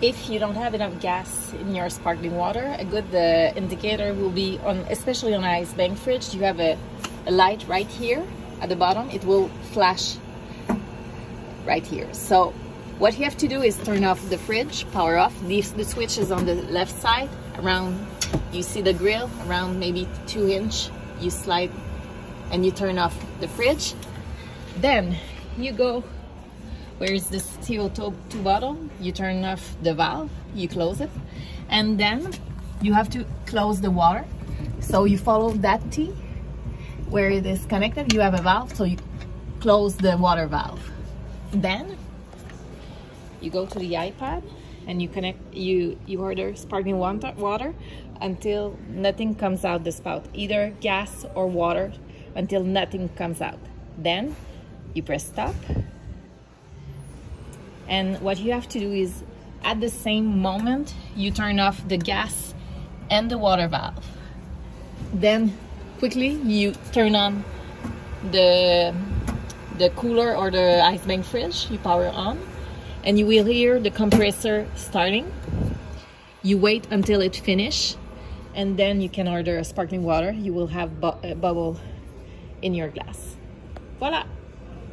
if you don't have enough gas in your sparkling water, a good uh, indicator will be on, especially on ice bank fridge, you have a, a light right here at the bottom. It will flash right here. So what you have to do is turn off the fridge, power off. The, the switch is on the left side, around, you see the grill, around maybe two inch. You slide and you turn off the fridge. Then you go where is this CO2 bottle, you turn off the valve, you close it, and then you have to close the water. So you follow that T where it is connected, you have a valve, so you close the water valve. Then you go to the iPad and you connect, you, you order sparkling water, water until nothing comes out the spout, either gas or water until nothing comes out. Then you press stop and what you have to do is at the same moment you turn off the gas and the water valve. Then quickly you turn on the the cooler or the ice bank fridge you power on and you will hear the compressor starting. You wait until it finish and then you can order a sparkling water. You will have bu bubble in your glass. Voila